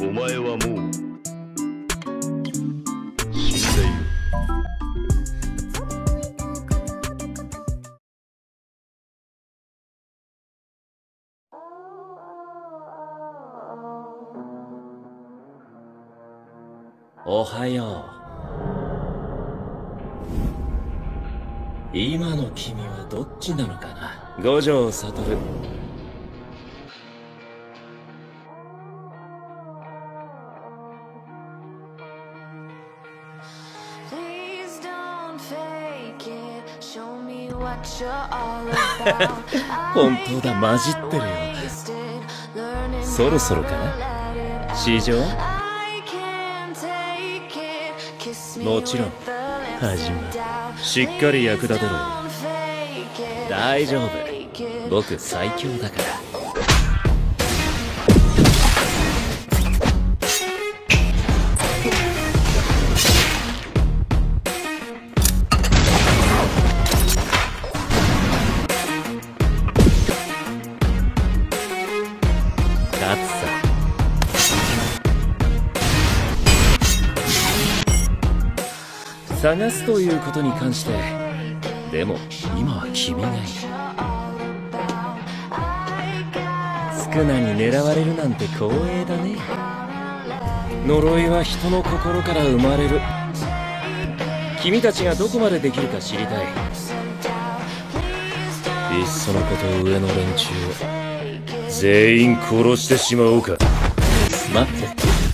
お前はもう死んでいる。おはよう。今の君はどっちなのかな？五条悟。本当だ混じってるよ。そろそろかな？市場？もちろん。始まる。しっかり役立てろよ。大丈夫。僕最強だからさ探すということに関してでも今は君がいるスクナに狙われるなんて光栄だね。呪いは人の心から生まれる。君たちがどこまでできるか知りたい。いっそのこと上の連中を。全員殺してしまおうか。待って。